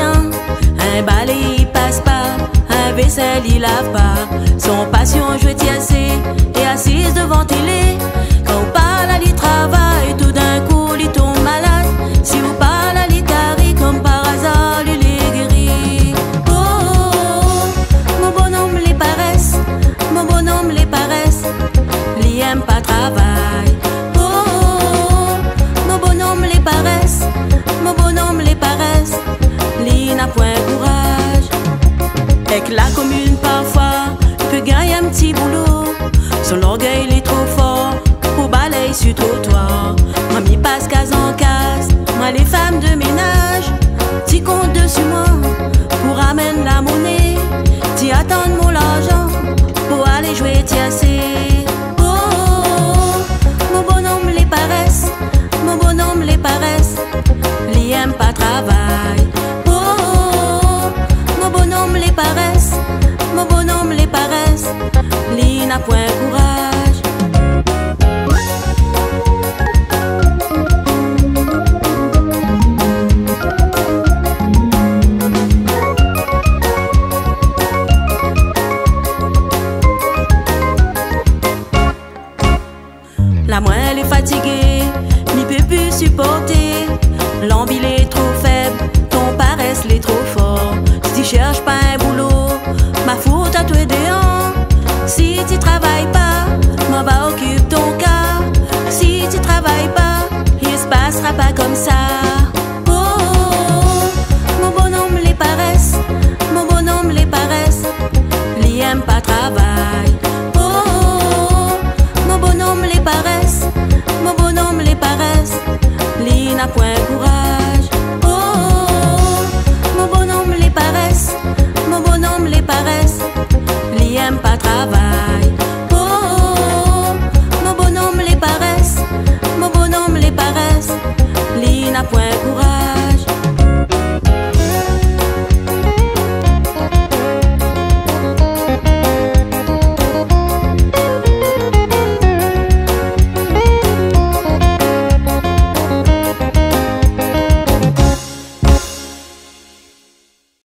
Un balai il passe pas, un vaisselle il lave pas. Son passion je Que la commune parfois peut gagner un petit boulot. Son orgueil il est trop fort pour balayer sur trottoir. Mamie passe case en case, moi les femmes de ménage. T'y compte dessus moi pour ramener la monnaie. T'y attends mon argent pour aller jouer t'y assez. Point courage. La moelle est fatiguée, n'y peut plus supporter. L'ambil est trop faible, ton paresse l'est trop fort. Si tu cherches pas un boulot, ma déant. Si tu travailles pas, m'en occupe ton cas. Si tu travailles pas, il se passera pas comme ça. Oh, mon bonhomme les paresses, mon bonhomme les paresses, il aime pas travail. Oh, mon bonhomme les paresses, mon bonhomme les paresses, il n'a point pas travail.